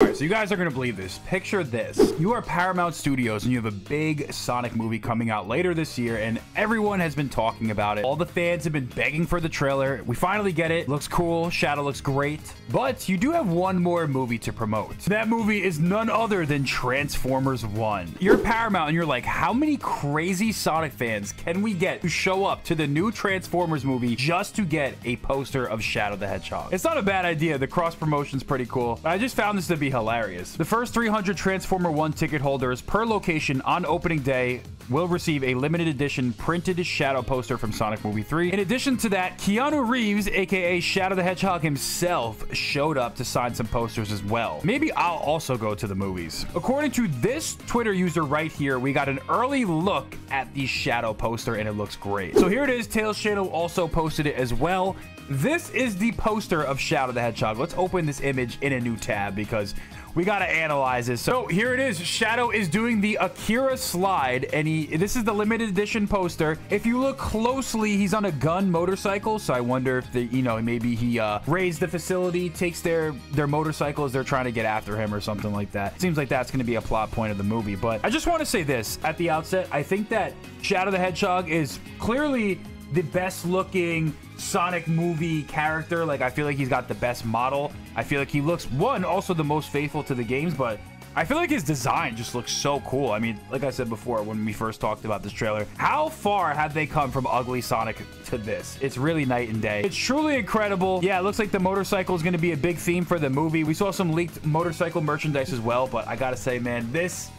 Alright, so you guys are gonna believe this. Picture this. You are Paramount Studios and you have a big Sonic movie coming out later this year, and everyone has been talking about it. All the fans have been begging for the trailer. We finally get it. Looks cool. Shadow looks great. But you do have one more movie to promote. That movie is none other than Transformers 1. You're Paramount and you're like, how many crazy Sonic fans can we get to show up to the new Transformers movie just to get a poster of Shadow the Hedgehog? It's not a bad idea. The cross promotion's pretty cool. I just found this to be hilarious. The first 300 Transformer 1 ticket holders per location on opening day will receive a limited edition printed shadow poster from Sonic Movie 3. In addition to that, Keanu Reeves, aka Shadow the Hedgehog himself, showed up to sign some posters as well. Maybe I'll also go to the movies. According to this Twitter user right here, we got an early look at the shadow poster and it looks great. So here it is. Tails Channel also posted it as well. This is the poster of Shadow the Hedgehog. Let's open this image in a new tab because we got to analyze this. So here it is. Shadow is doing the Akira slide, and he this is the limited edition poster. If you look closely, he's on a gun motorcycle. So I wonder if the you know maybe he uh, raised the facility, takes their their motorcycle as they're trying to get after him or something like that. Seems like that's going to be a plot point of the movie. But I just want to say this at the outset. I think that Shadow the Hedgehog is clearly the best looking Sonic movie character. Like, I feel like he's got the best model. I feel like he looks, one, also the most faithful to the games, but I feel like his design just looks so cool. I mean, like I said before when we first talked about this trailer, how far have they come from ugly Sonic to this? It's really night and day. It's truly incredible. Yeah, it looks like the motorcycle is going to be a big theme for the movie. We saw some leaked motorcycle merchandise as well, but I got to say, man, this,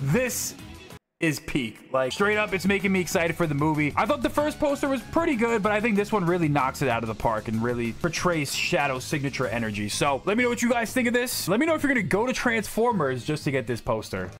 this is peak. Like straight up, it's making me excited for the movie. I thought the first poster was pretty good, but I think this one really knocks it out of the park and really portrays Shadow's signature energy. So let me know what you guys think of this. Let me know if you're gonna go to Transformers just to get this poster.